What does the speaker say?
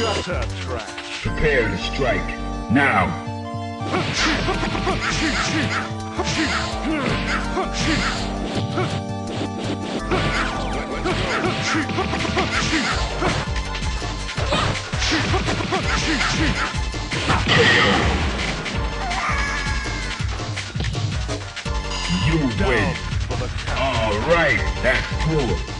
Gutter trash. Prepare to strike. Now. You win. Right, that's cool.